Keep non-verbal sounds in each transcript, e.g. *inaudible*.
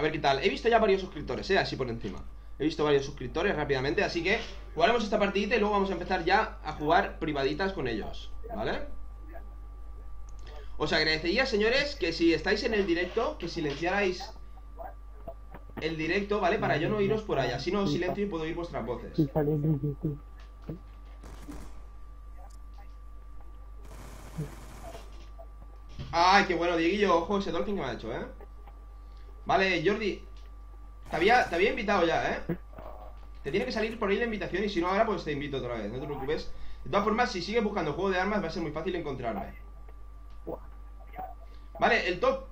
A ver qué tal. He visto ya varios suscriptores, ¿eh? Así por encima. He visto varios suscriptores rápidamente, así que jugaremos esta partidita y luego vamos a empezar ya a jugar privaditas con ellos, ¿vale? Os agradecería, señores, que si estáis en el directo, que silenciarais el directo, ¿vale? Para yo no iros por allá. Si no os silencio y puedo oír vuestras voces. Ay, qué bueno, Dieguillo, ojo ese Dolphin que me ha hecho, ¿eh? Vale, Jordi Te había, te había invitado ya, ¿eh? Te tiene que salir por ahí la invitación Y si no ahora, pues te invito otra vez, no te preocupes De todas formas, si sigues buscando juego de armas Va a ser muy fácil encontrarme Vale, el top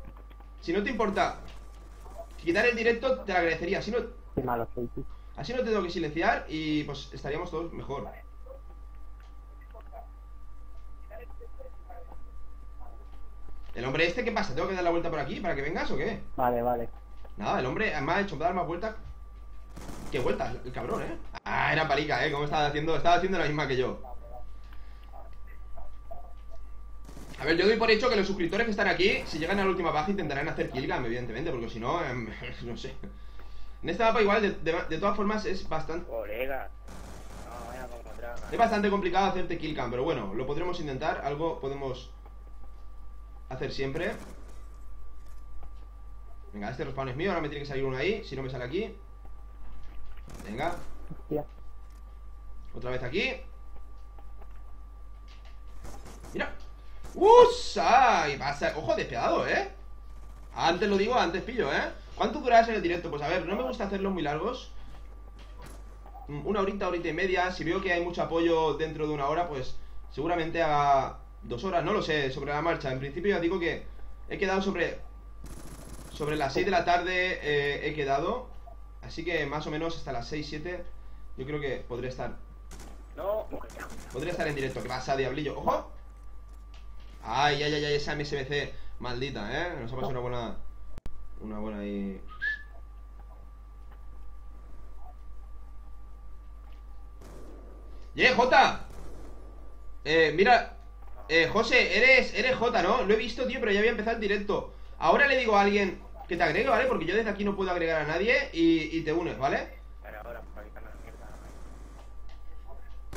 Si no te importa Quitar el directo, te lo agradecería Si no, Qué malo soy, tío. así no te tengo que silenciar Y pues estaríamos todos mejor El hombre este, ¿qué pasa? ¿Tengo que dar la vuelta por aquí para que vengas o qué? Vale, vale. Nada, el hombre me ha hecho dar más vueltas. ¿Qué vueltas? El cabrón, ¿eh? Ah, era palica, ¿eh? Como estaba haciendo? Estaba haciendo la misma que yo. A ver, yo doy por hecho que los suscriptores que están aquí, si llegan a la última baja, intentarán hacer killcam, evidentemente, porque si no, em, *laughs* no sé. En esta mapa igual, de, de- de todas formas, es bastante, Colega. No, vaya como traga. es bastante complicado hacerte killcam, pero bueno, lo podremos intentar, algo podemos hacer siempre. Venga, este respawn es mío, ahora me tiene que salir uno ahí, si no me sale aquí. Venga, Hostia. otra vez aquí. Mira. ¡Usa! Y pasa. Ojo, despiadado, ¿eh? Antes lo digo, antes pillo, ¿eh? ¿Cuánto durarás en el directo? Pues a ver, no me gusta hacerlos muy largos. Mm, Una horita, horita y media. Si veo que hay mucho apoyo dentro de una hora, pues seguramente haga dos horas. No lo sé, sobre la marcha. En principio ya digo que he quedado sobre. Sobre las 6 de la tarde eh, he quedado. Así que más o menos hasta las 6, 7. Yo creo que podré estar No, Podría estar en directo. ¿Qué pasa, diablillo? ¡Ojo! Ay, ay, ay, ay, esa MSBC maldita, ¿eh? Nos ha pasado una buena... Una buena ahí... ¡Eh, Jota! Eh, mira... Eh, José, eres, eres Jota, ¿no? Lo he visto, tío, pero ya había empezado el directo Ahora le digo a alguien que te agregue, ¿vale? Porque yo desde aquí no puedo agregar a nadie y, y te unes, ¿vale?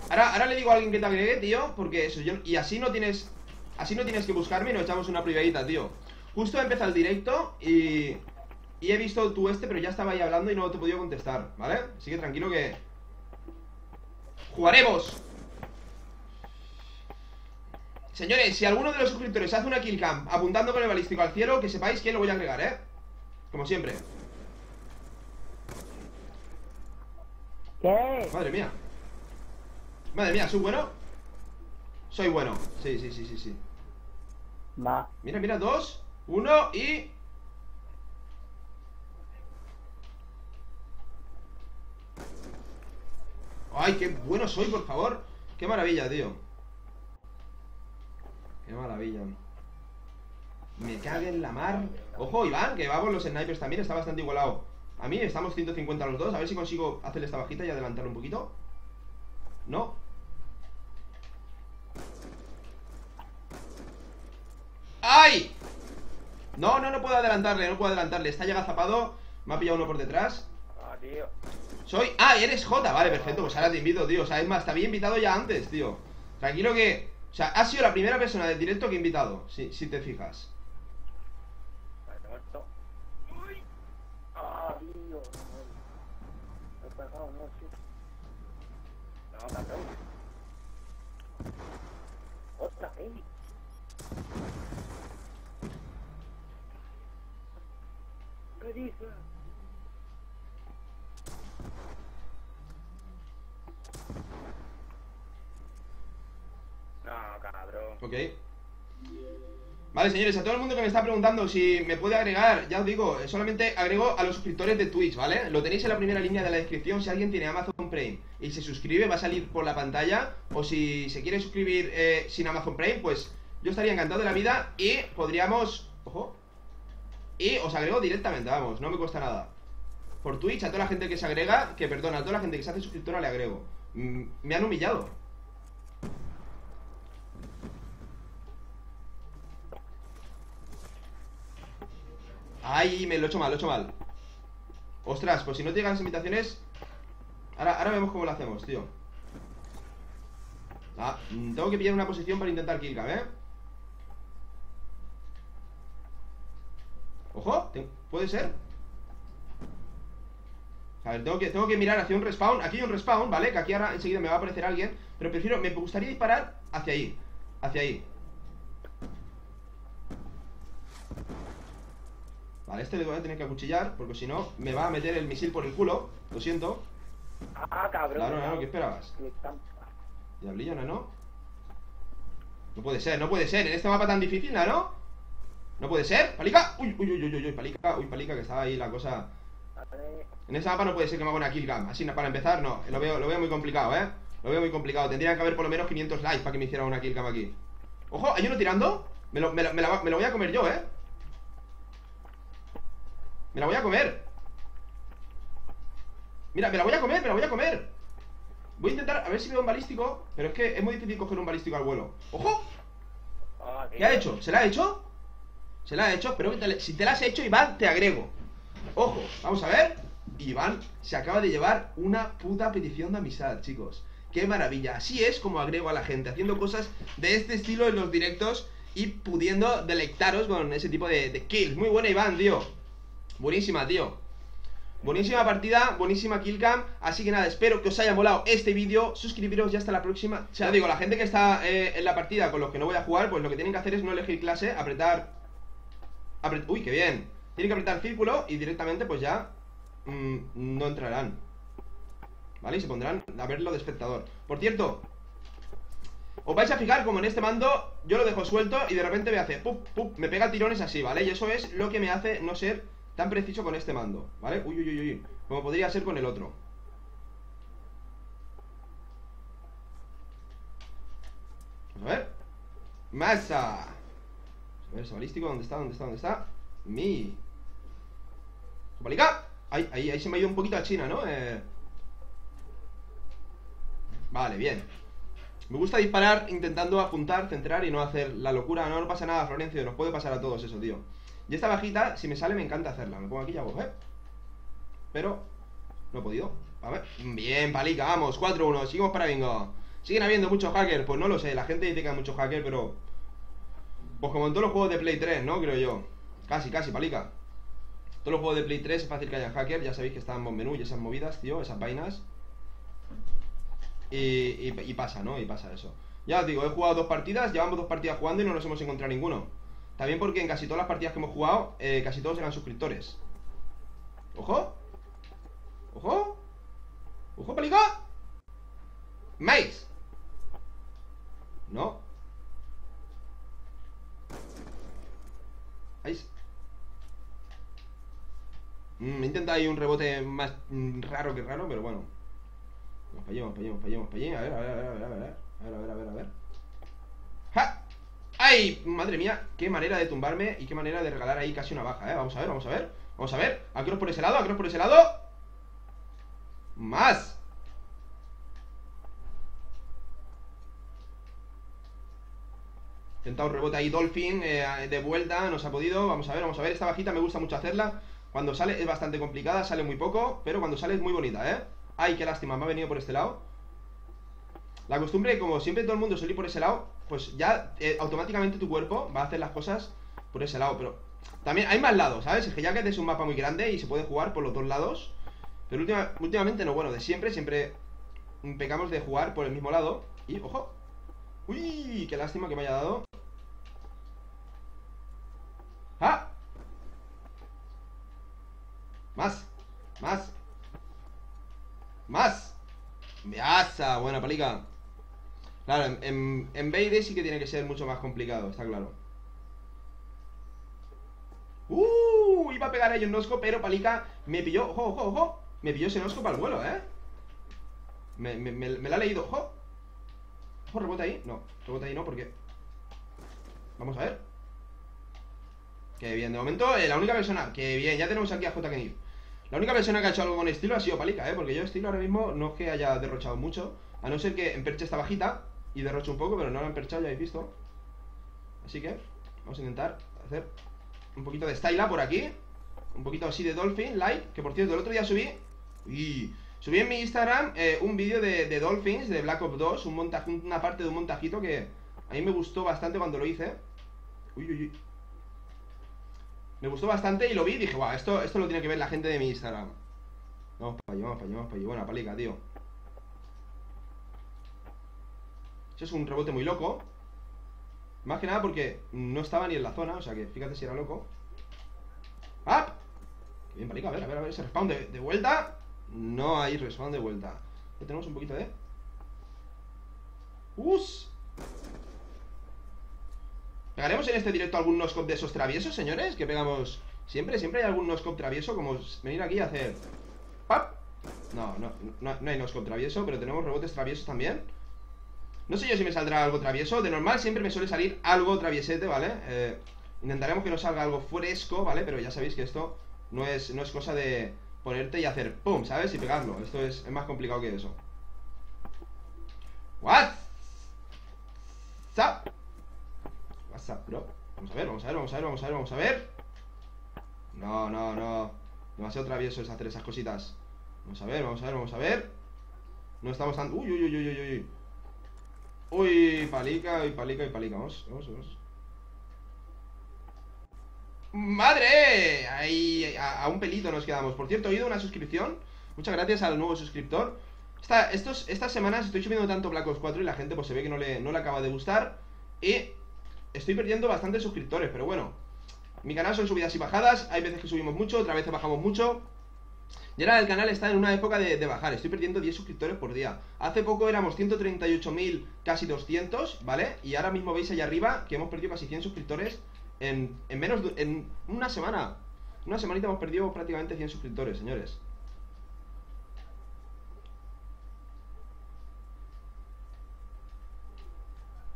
Ahora. Ahora, le digo a alguien que te agregue, tío, porque eso, yo, y así no tienes, así no tienes que buscarme y nos echamos una privadita, tío. Justo he empezado el directo y, y he visto tu este, pero ya estaba ahí hablando y no te he podido contestar, ¿vale? Así que tranquilo que jugaremos. Señores, si alguno de los suscriptores hace una killcam apuntando con el balístico al cielo, que sepáis que lo voy a agregar, ¿eh? Como siempre. ¿Qué? Madre mía. Madre mía, ¿soy bueno? Soy bueno. Sí, sí, sí, sí, sí. Va. Mira, mira, dos, uno y... Ay, qué bueno soy, por favor. Qué maravilla, tío. Qué maravilla. Me cague en la mar. Ojo, Iván, que vamos los snipers también, está bastante igualado. A mí estamos 150 los dos. A ver si consigo hacerle esta bajita y adelantarlo un poquito. ¿No? ¡Ay! No, no, no puedo adelantarle, no puedo adelantarle. Está ya agazapado. Me ha pillado uno por detrás. Ah, tío. Soy. Ah, eres J, vale, perfecto. Pues ahora te invito, tío. O sea, es más, te había invitado ya antes, tío. Tranquilo que. O sea, has sido la primera persona del directo que he invitado, si, si te fijas. Vale, Ok. Vale, señores, a todo el mundo que me está preguntando si me puede agregar, ya os digo, eh, solamente agrego a los suscriptores de Twitch, ¿vale? Lo tenéis en la primera línea de la descripción si alguien tiene Amazon Prime y se suscribe, va a salir por la pantalla. O si se quiere suscribir eh, sin Amazon Prime, pues yo estaría encantado de la vida y podríamos... Ojo. Y os agrego directamente, vamos, no me cuesta nada. Por Twitch, a toda la gente que se agrega, que perdona, a toda la gente que se hace suscriptora le agrego. Mm, me han humillado. Ay, me lo he hecho mal, lo he hecho mal. Ostras, pues si no te llegan las invitaciones Ahora, ahora vemos cómo lo hacemos, tío ah, Tengo que pillar una posición para intentar killcam, ¿eh? Ojo, ¿puede ser? A ver, tengo que, tengo que mirar hacia un respawn Aquí hay un respawn, ¿vale? Que aquí ahora enseguida me va a aparecer alguien Pero prefiero, me gustaría disparar hacia ahí Hacia ahí Vale, este le voy a tener que acuchillar Porque si no, me va a meter el misil por el culo Lo siento Ah, cabrón. Claro, no, ¿qué esperabas? Diablillo, ¿no? No puede ser, no puede ser En este mapa tan difícil, ¿no? No puede ser, palica Uy, uy, uy, uy, uy, palica Uy, palica, que estaba ahí la cosa. En ese mapa no puede ser que me haga una killcam Así, para empezar, no Lo veo, lo veo muy complicado, ¿eh? Lo veo muy complicado Tendrían que haber por lo menos 500 likes para que me hiciera una killcam aquí Ojo, ¿hay uno tirando? Me lo, me, lo, me la- me lo voy a comer yo, ¿eh? Me la voy a comer. Mira, me la voy a comer, me la voy a comer. Voy a intentar, a ver si veo un balístico Pero es que es muy difícil coger un balístico al vuelo. ¡Ojo! Ah, ¿Qué ha hecho? ¿Se la ha hecho? Se la ha hecho, pero te- si te la has hecho, Iván, te agrego. Ojo, vamos a ver. Iván se acaba de llevar una puta petición de amistad, chicos. Qué maravilla Así es como agrego a la gente Haciendo cosas de este estilo en los directos Y pudiendo delectaros con ese tipo de, de kills. Muy buena, Iván, tío Buenísima, tío. Buenísima partida, buenísima killcam. Así que nada, espero que os haya molado este vídeo. Suscribiros y hasta la próxima. Ya digo, la gente que está eh, en la partida Con los que no voy a jugar, pues lo que tienen que hacer es no elegir clase Apretar apret- Uy, qué bien. Tienen que apretar círculo y directamente pues ya mm, No entrarán. ¿Vale? Y se pondrán a verlo de espectador. Por cierto os vais a fijar como en este mando yo lo dejo suelto y de repente me hace pup, pup, me pega tirones así, ¿vale? Y eso es lo que me hace no ser tan preciso con este mando, ¿vale? Uy, uy, uy, uy, como podría ser con el otro. A ver. Masa. A ver, balístico, ¿dónde está? ¿Dónde está? ¿Dónde está? Mi. ¡Balica! Ahí, ahí, ahí se me ha ido un poquito a China, ¿no? Eh... Vale, bien. Me gusta disparar intentando apuntar, centrar y no hacer la locura. No, no pasa nada, Florencio, nos puede pasar a todos eso, tío. Y esta bajita, si me sale, me encanta hacerla. Me pongo aquí y hago, ¿eh? Pero no he podido. A ver. Bien, palica, vamos. 4-1, seguimos para bingo. ¿Siguen habiendo muchos hackers? Pues no lo sé. La gente dice que hay muchos hackers, pero... Pues como en todos los juegos de Play 3, ¿no? Creo yo. Casi, casi, palica. Todos los juegos de Play 3 es fácil que haya hackers. Ya sabéis que están en menú y esas movidas, tío. Esas vainas. Y, pasa, ¿no? Y pasa eso. Ya os digo, he jugado dos partidas, llevamos dos partidas jugando y no nos hemos encontrado ninguno. También porque en casi todas las partidas que hemos jugado, eh, casi todos eran suscriptores. ¡Ojo! ¡Ojo! ¡Ojo, pelica! ¡Mais! No. Ahí. Mm, he intentado ahí un rebote más mm, raro que raro, pero bueno. Vamos para allí, vamos para allí, vamos para allí. A ver, a ver, a ver, a ver, a ver, a ver, a ver, a ver. Madre mía, qué manera de tumbarme y qué manera de regalar ahí casi una baja, ¿eh? Vamos a ver, vamos a ver. Vamos a ver. A cross por ese lado, a cross por ese lado. Más. Intentado un rebote ahí, Dolphin, eh, de vuelta, no se ha podido. Vamos a ver, vamos a ver. Esta bajita me gusta mucho hacerla. Cuando sale es bastante complicada, sale muy poco, pero cuando sale es muy bonita, ¿eh? Ay, qué lástima, me ha venido por este lado. La costumbre, como siempre todo el mundo suele por ese lado, pues ya eh, automáticamente tu cuerpo va a hacer las cosas por ese lado. Pero también hay más lados, ¿sabes? Es que ya que es un mapa muy grande y se puede jugar por los dos lados. Pero última- últimamente no, bueno, de siempre, siempre pecamos de jugar por el mismo lado. Y, ojo. Uy, qué lástima que me haya dado. ¡Ah! Más, más, más. ¡Viaza! Buena palica. Claro, en, en, en Beide sí que tiene que ser mucho más complicado, está claro. ¡Uh! Iba a pegar ahí un nosco, pero palica me pilló. ¡Ojo, ojo, ojo! Me pilló ese nosco para el vuelo, ¿eh? Me, me, me, la ha leído. ¡Ojo! ¿Ojo, rebota ahí? No, rebota ahí no, porque... Vamos a ver. Qué bien, de momento, eh, la única persona... Qué bien, ya tenemos aquí a J. Kenif. La única persona que ha hecho algo con estilo ha sido Palica, ¿eh? Porque yo estilo ahora mismo no es que haya derrochado mucho. A no ser que emperche esta bajita y derroche un poco, pero no la he emperchado, ya habéis visto. Así que vamos a intentar hacer un poquito de styla por aquí. Un poquito así de Dolphin Light Que por cierto, el otro día subí y Subí en mi Instagram eh, un vídeo de, Dolphins de Black Ops 2 un monta- Una parte de un montajito que a mí me gustó bastante cuando lo hice. Uy, uy, uy. Me gustó bastante y lo vi y dije, guau, esto, esto lo tiene que ver la gente de mi Instagram Vamos para allá, vamos para allá, vamos para allá. Buena palica, tío Es un rebote muy loco Más que nada porque no estaba ni en la zona O sea que fíjate si era loco ¡Ah! Qué bien, palica, a ver, a ver, a ver Ese respawn de, vuelta No hay respawn de vuelta tenemos un poquito de ¡Us! ¿Pegaremos en este directo algún noscope de esos traviesos, señores? Que pegamos siempre, siempre hay algún noscope travieso Como venir aquí y hacer ¡Pap! No, no, no, no hay noscope travieso Pero tenemos rebotes traviesos también No sé yo si me saldrá algo travieso De normal siempre me suele salir algo traviesete, ¿vale? Eh, intentaremos que no salga algo fresco, ¿vale? Pero ya sabéis que esto no es, no es cosa de ponerte y hacer ¡pum! ¿Sabes? Y pegarlo Esto es, es más complicado que eso ¿What? ¿Zap? What's up, bro? Vamos a ver, vamos a ver, vamos a ver, vamos a ver, vamos a ver No, no, no Demasiado travieso es hacer esas cositas Vamos a ver, vamos a ver, vamos a ver No estamos tan... Uy, uy, uy, uy, uy, uy Uy, palica, uy, palica, y palica. Vamos, vamos, vamos. ¡Madre! Ahí, a, a un pelito nos quedamos. Por cierto, he oído una suscripción. Muchas gracias al nuevo suscriptor. Esta, estos, Estas semanas estoy subiendo tanto Black Ops 4 Y la gente pues se ve que no le, no le acaba de gustar. Y estoy perdiendo bastantes suscriptores Pero bueno. Mi canal son subidas y bajadas. Hay veces que subimos mucho, otras veces bajamos mucho y ahora el canal está en una época de, bajar. Estoy perdiendo 10 suscriptores por día. Hace poco éramos 138.000, casi 200, ¿vale? Y ahora mismo veis allá arriba Que hemos perdido casi 100 suscriptores En, en menos de... En una semana. Una semanita hemos perdido prácticamente 100 suscriptores, señores.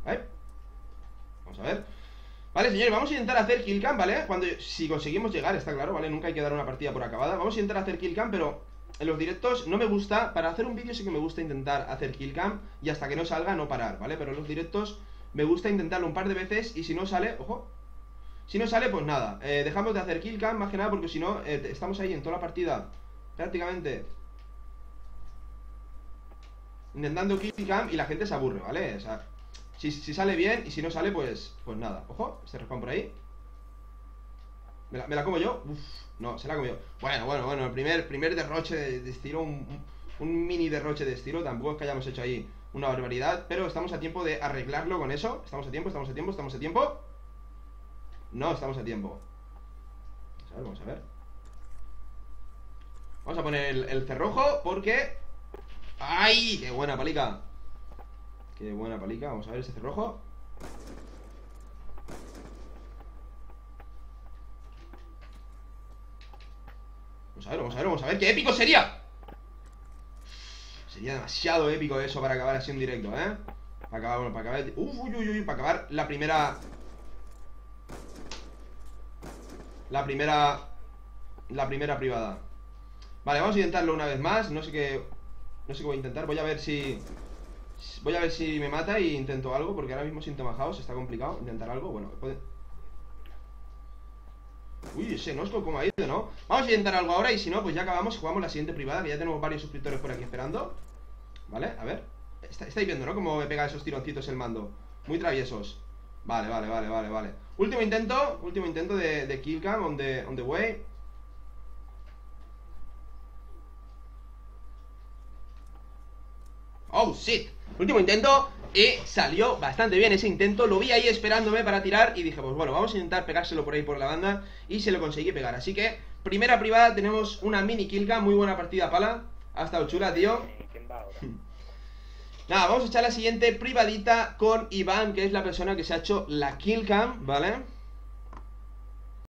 ¿Vale? Vamos a ver Vale, señores, vamos a intentar hacer killcam, ¿vale? Cuando, si conseguimos llegar, está claro, ¿vale? Nunca hay que dar una partida por acabada Vamos a intentar hacer killcam, pero en los directos no me gusta Para hacer un vídeo sí que me gusta intentar hacer killcam Y hasta que no salga, no parar, ¿vale? Pero en los directos me gusta intentarlo un par de veces Y si no sale, ojo Si no sale, pues nada eh, Dejamos de hacer killcam, más que nada, porque si no eh, Estamos ahí en toda la partida Prácticamente Intentando killcam y la gente se aburre, ¿vale? O sea, si, sale bien y si no sale, pues pues nada. Ojo, este respawn por ahí. ¿Me la, como yo? Uf, no, se la como yo. Bueno, bueno, bueno, el primer, primer derroche de, estilo, un, mini derroche de estilo. Tampoco es que hayamos hecho ahí una barbaridad, pero estamos a tiempo de arreglarlo con eso. Estamos a tiempo, estamos a tiempo, estamos a tiempo. No, estamos a tiempo. A ver, vamos a ver. Vamos a poner el cerrojo porque... ¡Ay! ¡Qué buena palica! Qué buena palica, vamos a ver ese cerrojo. Vamos a ver, vamos a ver, vamos a ver ¡Qué épico sería! Sería demasiado épico eso para acabar así en directo, ¿eh? Para acabar, bueno, para acabar Uf, uy, uy, uy, para acabar la primera La primera La primera privada. Vale, vamos a intentarlo una vez más. No sé qué No sé qué voy a intentar. Voy a ver si Voy a ver si me mata y intento algo Porque ahora mismo sin House está complicado Intentar algo, bueno, puede... Uy, ese nosco como ha ido, ¿no? Vamos a intentar algo ahora y si no, pues ya acabamos jugamos la siguiente privada Que ya tenemos varios suscriptores por aquí esperando. ¿Vale? A ver. Está- Estáis viendo, ¿no? Cómo me pega esos tironcitos el mando. Muy traviesos. Vale, vale, vale, vale, vale. Último intento, último intento de, de killcam on the, on the way. Oh, shit Último intento y salió bastante bien ese intento Lo vi ahí esperándome para tirar y dije, pues bueno, vamos a intentar pegárselo por ahí por la banda Y se lo conseguí pegar, así que Primera privada, tenemos una mini killcam Muy buena partida pala Ha estado chula, tío. *laughs* Nada, vamos a echar la siguiente privadita con Iván Que es la persona que se ha hecho la killcam, ¿vale?